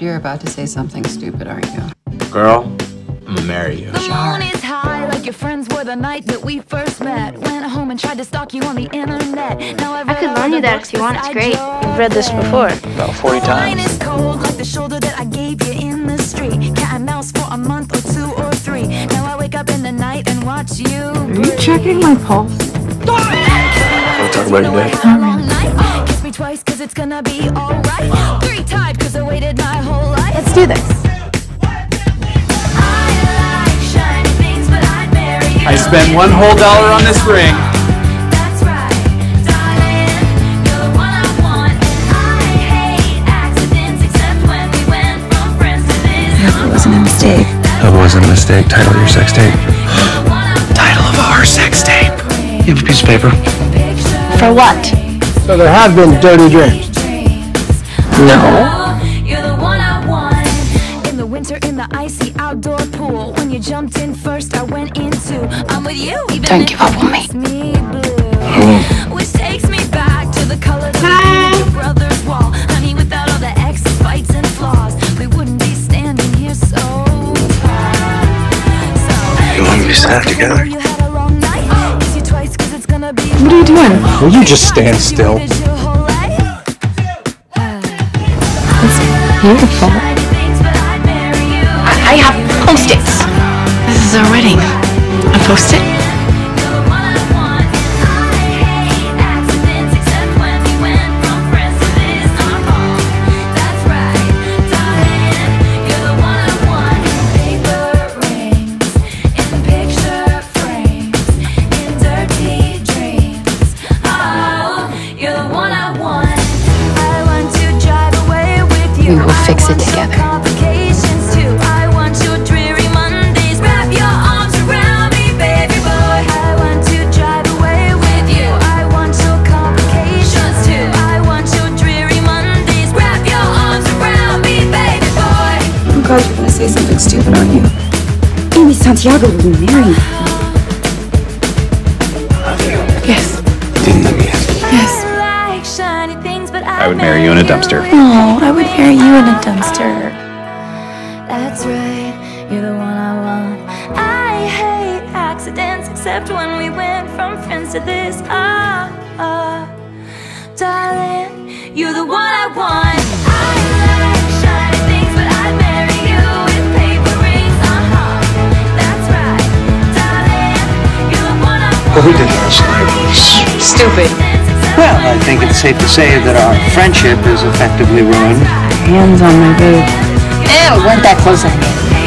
You're about to say something stupid, aren't you? Girl, I'm gonna marry you. The moon is high, like your friends were the night that we first met. Went home and tried to stalk you on the internet. Now I've I could loan you that if you want. It's great. yours. You've read this before. About 40 Mine times. is cold, like the shoulder that I gave you in the street. Cat and mouse for a month or two or three. Now I wake up in the night and watch you. Are you checking my pulse? Wanna talk about your day? night. Kiss me twice, cause it's gonna be alright. Do this. I like shiny things, but I'd marry you. I spent one whole dollar on this ring. That's right, darling. You're the one I want. I hate accidents, except when we went from friends to this. It wasn't a mistake. That wasn't a mistake. Title of your sex tape. You're the one I want. Title of our sex tape. You have a piece of paper? For what? So there have been dirty dreams. No. Winter, in the icy outdoor pool. When you jumped in first, I went in too. I'm with you. Even Don't give up on me. makes me blue. Hmm. Which takes me back to the colors of your brother's wall. Honey, without all the exes, fights, and flaws, we wouldn't be standing here so tall. So, You want me to stand together? You had a long night. Kiss you twice 'cause it's gonna be What are you doing? Will you just stand still? Beautiful. I have post-its. This is our wedding. A post-it? You're the one I want. I want to drive away with you. We will fix it together. Say something stupid, aren't you? Amy Santiago will marry me. Yes. Didn't let me ask. Yes. Like shiny things, but I would marry you in a dumpster. Oh, I would marry you in a dumpster. That's right, you're the one I want. I hate accidents, except when we went from friends to this. Ah, ah, darling, you're the one I want. What we did last night was Stupid. Well, I think it's safe to say that our friendship is effectively ruined. Hands on my boob. Ew, weren't that close anyway.